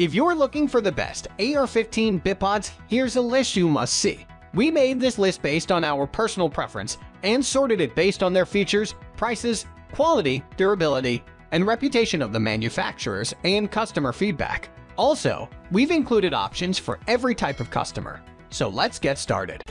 If you're looking for the best AR-15 bipods, here's a list you must see. We made this list based on our personal preference and sorted it based on their features, prices, quality, durability, and reputation of the manufacturers and customer feedback. Also, we've included options for every type of customer. So let's get started.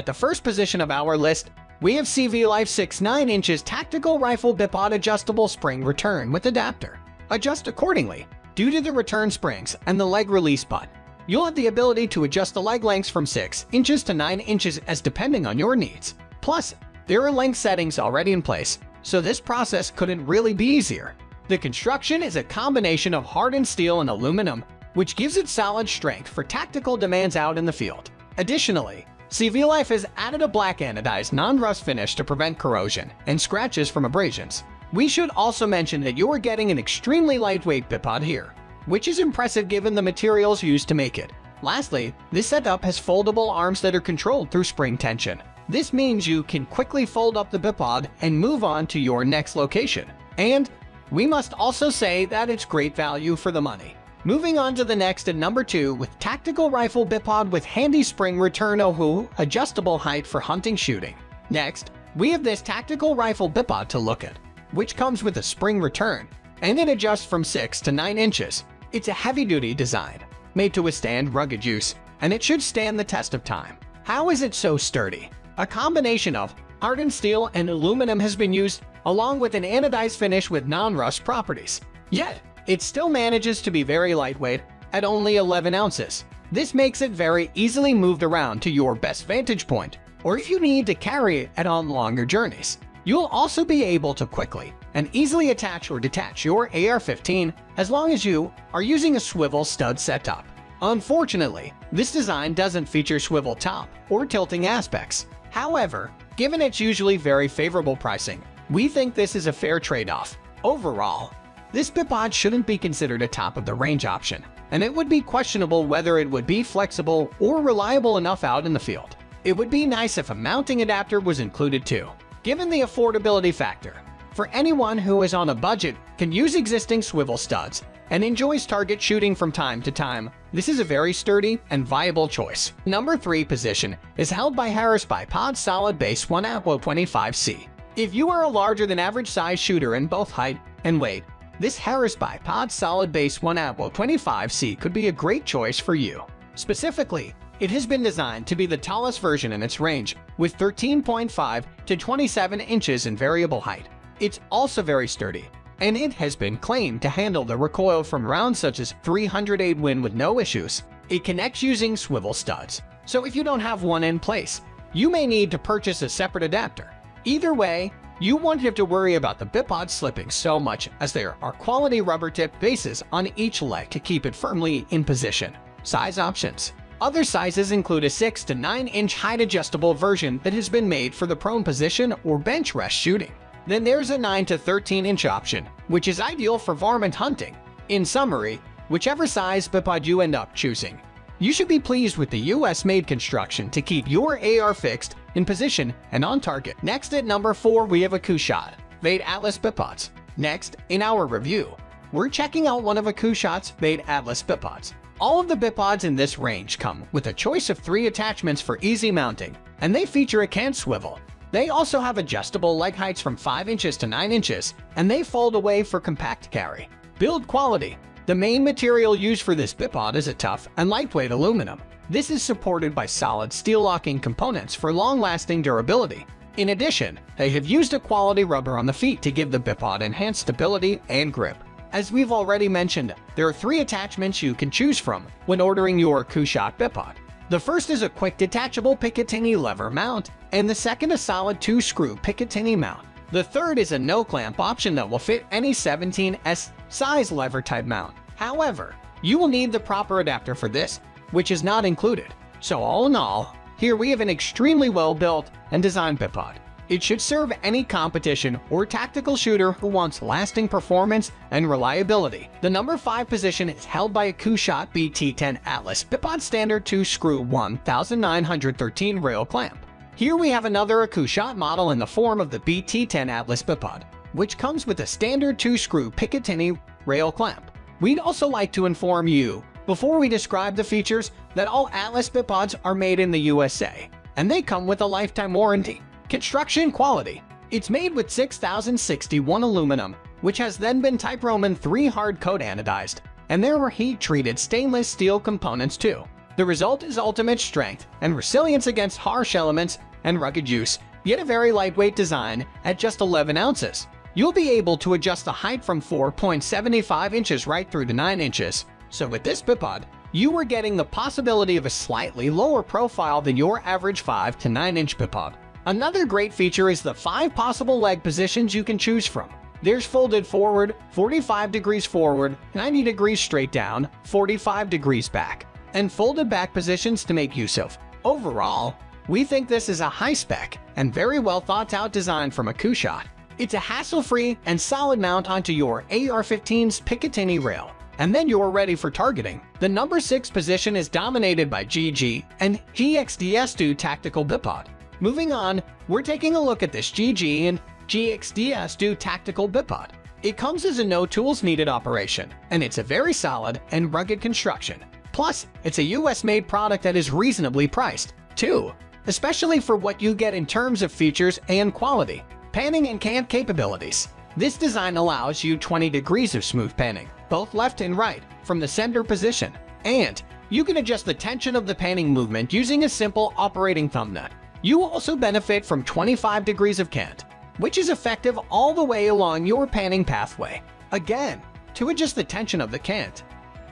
At the first position of our list, we have CVLIFE 6 9 inches Tactical Rifle Bipod Adjustable Spring Return with Adapter. Adjust accordingly. Due to the return springs and the leg release button, you'll have the ability to adjust the leg lengths from 6 inches to 9 inches as depending on your needs. Plus, there are length settings already in place, so this process couldn't really be easier. The construction is a combination of hardened steel and aluminum, which gives it solid strength for tactical demands out in the field. Additionally, CVLIFE has added a black anodized non-rust finish to prevent corrosion and scratches from abrasions. We should also mention that you are getting an extremely lightweight bipod here, which is impressive given the materials used to make it. Lastly, this setup has foldable arms that are controlled through spring tension. This means you can quickly fold up the bipod and move on to your next location. And we must also say that it's great value for the money. Moving on to the next at number 2 with Tactical Rifle Bipod with Handy Spring Return Ohuhu Adjustable Height for Hunting Shooting. Next, we have this Tactical Rifle Bipod to look at, which comes with a spring return, and it adjusts from 6 to 9 inches. It's a heavy-duty design, made to withstand rugged use, and it should stand the test of time. How is it so sturdy? A combination of hardened steel and aluminum has been used, along with an anodized finish with non-rust properties. Yet, it still manages to be very lightweight at only 11 ounces. This makes it very easily moved around to your best vantage point, or if you need to carry it on longer journeys. You'll also be able to quickly and easily attach or detach your AR-15 as long as you are using a swivel stud setup. Unfortunately, this design doesn't feature swivel top or tilting aspects. However, given its usually very favorable pricing, we think this is a fair trade-off. Overall, this bipod shouldn't be considered a top-of-the-range option, and it would be questionable whether it would be flexible or reliable enough out in the field. It would be nice if a mounting adapter was included too, given the affordability factor. For anyone who is on a budget, can use existing swivel studs, and enjoys target shooting from time to time, this is a very sturdy and viable choice. Number 3 position is held by Harris Bipod Solid Base 1 A2 25C. If you are a larger than average size shooter in both height and weight, this Harris Bipod Solid Base 1 A2 25C could be a great choice for you. Specifically, it has been designed to be the tallest version in its range, with 13.5 to 27 inches in variable height. It's also very sturdy, and it has been claimed to handle the recoil from rounds such as 308 Win with no issues. It connects using swivel studs, so if you don't have one in place, you may need to purchase a separate adapter. Either way, you won't have to worry about the bipod slipping so much as there are quality rubber tip bases on each leg to keep it firmly in position. Size options. Other sizes include a 6 to 9 inch height adjustable version that has been made for the prone position or bench rest shooting. Then there's a 9 to 13 inch option, which is ideal for varmint hunting. In summary, whichever size bipod you end up choosing, you should be pleased with the US-made construction to keep your AR fixed, in position, and on target. Next at number 4 we have a Kushot, V8 Atlas Bipods. Next, in our review, we're checking out one of a Kushot's V8 Atlas Bipods. All of the bipods in this range come with a choice of three attachments for easy mounting, and they feature a cant swivel. They also have adjustable leg heights from 5 inches to 9 inches, and they fold away for compact carry. Build quality. The main material used for this bipod is a tough and lightweight aluminum. This is supported by solid steel locking components for long-lasting durability. In addition, they have used a quality rubber on the feet to give the bipod enhanced stability and grip. As we've already mentioned, there are three attachments you can choose from when ordering your AccuShot bipod. The first is a quick detachable Picatinny lever mount, and the second a solid two-screw Picatinny mount. The third is a no-clamp option that will fit any 17S size lever type mount. However, you will need the proper adapter for this, which is not included. So all in all, here we have an extremely well-built and designed bipod. It should serve any competition or tactical shooter who wants lasting performance and reliability. The number 5 position is held by AccuShot BT-10 Atlas Bipod Standard 2 Screw 1913 rail clamp. Here we have another AKU model in the form of the BT-10 Atlas Bipod, which comes with a standard 2-screw Picatinny rail clamp. We'd also like to inform you, before we describe the features, that all Atlas Bipods are made in the USA, and they come with a lifetime warranty. Construction quality. It's made with 6061 aluminum, which has then been Type Roman 3 hard coat anodized, and there were heat-treated stainless steel components too. The result is ultimate strength and resilience against harsh elements and rugged use, yet a very lightweight design at just 11 ounces. You'll be able to adjust the height from 4.75 inches right through to 9 inches. So with this bipod, you are getting the possibility of a slightly lower profile than your average 5 to 9 inch bipod. Another great feature is the 5 possible leg positions you can choose from. There's folded forward, 45 degrees forward, 90 degrees straight down, 45 degrees back, and folded back positions to make use of. Overall, we think this is a high-spec and very well thought-out design from AccuShot. It's a hassle-free and solid mount onto your AR-15's Picatinny rail, and then you're ready for targeting. The number 6 position is dominated by GG and GXDS2 Tactical Bipod. Moving on, we're taking a look at this GG and GXDS2 Tactical Bipod. It comes as a no tools needed operation, and it's a very solid and rugged construction. Plus, it's a US-made product that is reasonably priced, too especially for what you get in terms of features and quality. Panning and cant capabilities. This design allows you 20 degrees of smooth panning, both left and right, from the center position. And you can adjust the tension of the panning movement using a simple operating thumb nut. You also benefit from 25 degrees of cant, which is effective all the way along your panning pathway. Again, to adjust the tension of the cant,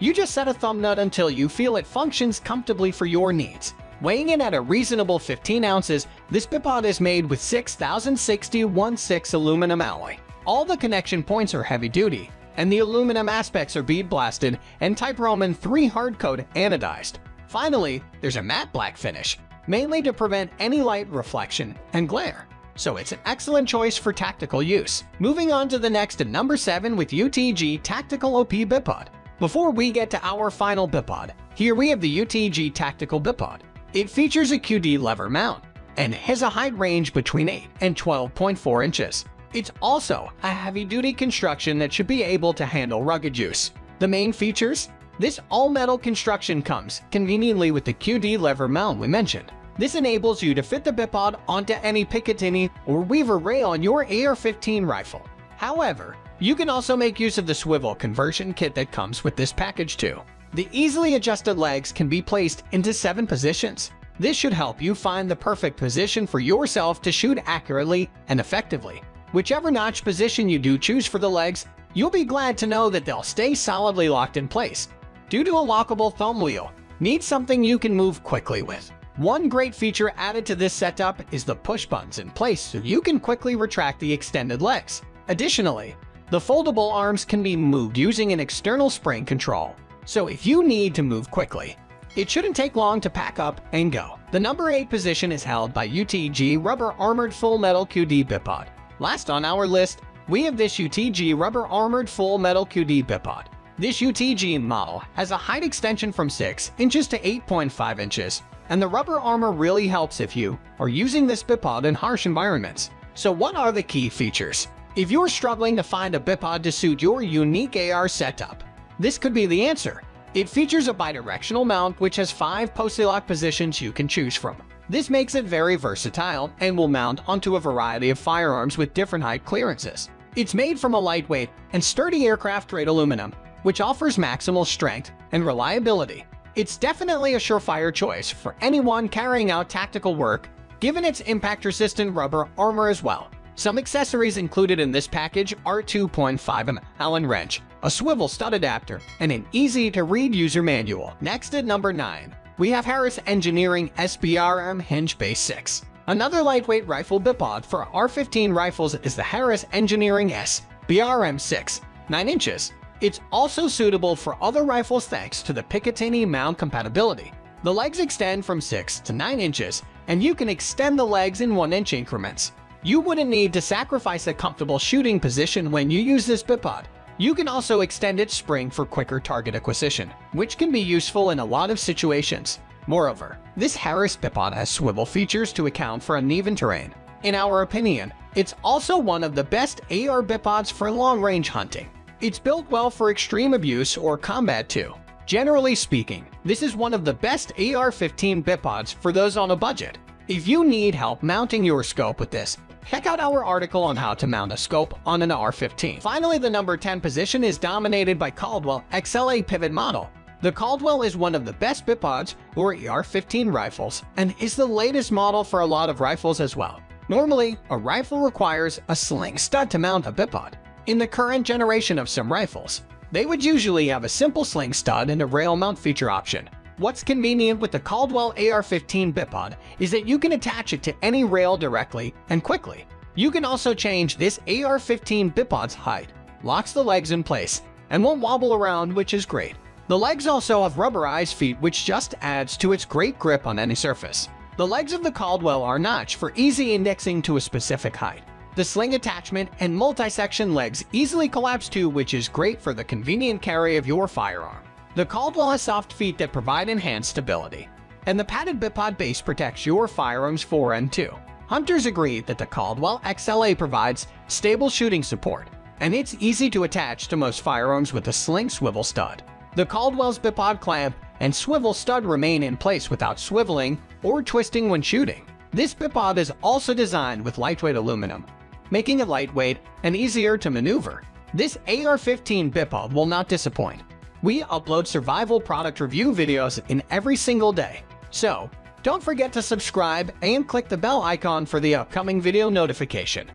you just set a thumb nut until you feel it functions comfortably for your needs. Weighing in at a reasonable 15 ounces, this bipod is made with 6060-16 aluminum alloy. All the connection points are heavy-duty, and the aluminum aspects are bead blasted and Type Roman 3 hardcoat anodized. Finally, there's a matte black finish, mainly to prevent any light reflection and glare. So it's an excellent choice for tactical use. Moving on to the next at number 7 with UTG Tactical OP Bipod. Before we get to our final bipod, here we have the UTG Tactical Bipod. It features a QD lever mount and has a height range between 8 and 12.4 inches. It's also a heavy-duty construction that should be able to handle rugged use. The main features? This all-metal construction comes conveniently with the QD lever mount we mentioned. This enables you to fit the bipod onto any Picatinny or Weaver rail on your AR-15 rifle. However, you can also make use of the swivel conversion kit that comes with this package too. The easily adjusted legs can be placed into seven positions. This should help you find the perfect position for yourself to shoot accurately and effectively. Whichever notch position you do choose for the legs, you'll be glad to know that they'll stay solidly locked in place. Due to a lockable thumb wheel, need something you can move quickly with. One great feature added to this setup is the push buttons in place so you can quickly retract the extended legs. Additionally, the foldable arms can be moved using an external spring control. So if you need to move quickly, it shouldn't take long to pack up and go. The number 8 position is held by UTG Rubber Armored Full Metal QD Bipod. Last on our list, we have this UTG Rubber Armored Full Metal QD Bipod. This UTG model has a height extension from 6 inches to 8.5 inches, and the rubber armor really helps if you are using this bipod in harsh environments. So what are the key features? If you're struggling to find a bipod to suit your unique AR setup, this could be the answer. It features a bidirectional mount which has five post-lock positions you can choose from. This makes it very versatile and will mount onto a variety of firearms with different height clearances. It's made from a lightweight and sturdy aircraft-grade aluminum, which offers maximal strength and reliability. It's definitely a surefire choice for anyone carrying out tactical work, given its impact-resistant rubber armor as well. Some accessories included in this package are 2.5mm Allen wrench, a swivel stud adapter, and an easy-to-read user manual. Next at number 9, we have Harris Engineering SBRM Hinge Base 6. Another lightweight rifle bipod for AR-15 rifles is the Harris Engineering S BRM 6, 9 inches. It's also suitable for other rifles thanks to the Picatinny mount compatibility. The legs extend from 6 to 9 inches, and you can extend the legs in 1 inch increments. You wouldn't need to sacrifice a comfortable shooting position when you use this bipod. You can also extend its spring for quicker target acquisition, which can be useful in a lot of situations. Moreover, this Harris bipod has swivel features to account for uneven terrain. In our opinion, it's also one of the best AR bipods for long-range hunting. It's built well for extreme abuse or combat too. Generally speaking, this is one of the best AR-15 bipods for those on a budget. If you need help mounting your scope with this, check out our article on how to mount a scope on an AR-15. Finally, the number 10 position is dominated by Caldwell XLA pivot model. The Caldwell is one of the best bipods or AR-15 rifles and is the latest model for a lot of rifles as well. Normally, a rifle requires a sling stud to mount a bipod. In the current generation of some rifles, they would usually have a simple sling stud and a rail mount feature option. What's convenient with the Caldwell AR-15 bipod is that you can attach it to any rail directly and quickly. You can also change this AR-15 bipod's height, locks the legs in place, and won't wobble around which is great. The legs also have rubberized feet which just adds to its great grip on any surface. The legs of the Caldwell are notched for easy indexing to a specific height. The sling attachment and multi-section legs easily collapse too which is great for the convenient carry of your firearm. The Caldwell has soft feet that provide enhanced stability, and the padded bipod base protects your firearm's fore end too. Hunters agree that the Caldwell XLA provides stable shooting support, and it's easy to attach to most firearms with a sling swivel stud. The Caldwell's bipod clamp and swivel stud remain in place without swiveling or twisting when shooting. This bipod is also designed with lightweight aluminum, making it lightweight and easier to maneuver. This AR-15 bipod will not disappoint. We upload survival product review videos in every single day, so don't forget to subscribe and click the bell icon for the upcoming video notification.